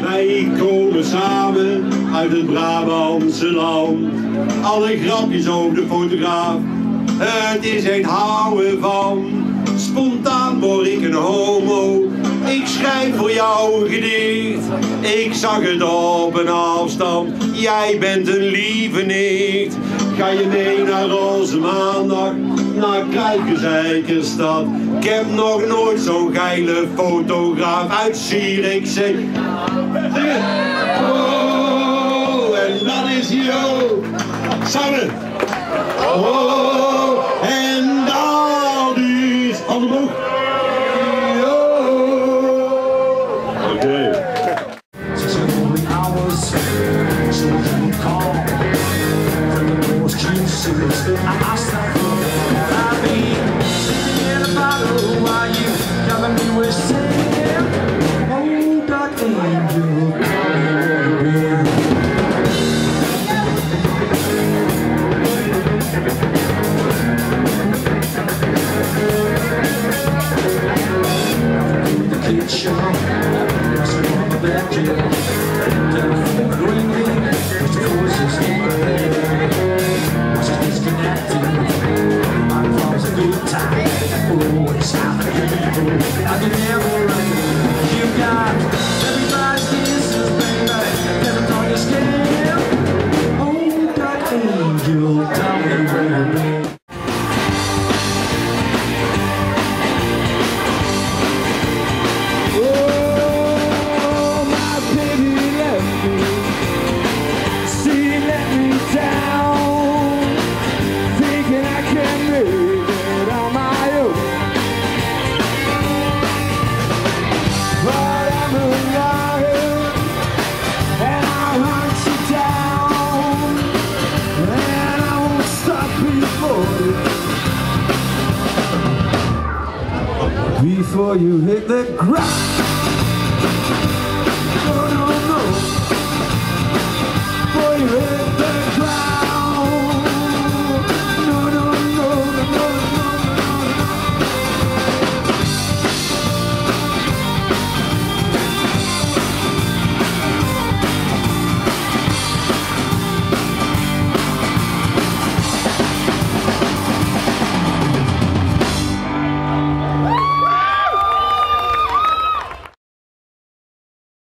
Wij komen samen uit het Brabantse land. Alle grapjes over de fotograaf, het is een houden van. Spontaan word ik een homo, ik schrijf voor jou een gedicht. Ik zag het op een afstand, jij bent een lieve nicht. Ga je mee naar onze maandag, naar Kuikenzijkerstad. Ik heb nog nooit zo'n geile fotograaf uit Zierikzee. Oh, en dat is Jo. Samen. Oh, en dat is... Handen. Jo. Oké. Angel, before you. Hit the ground.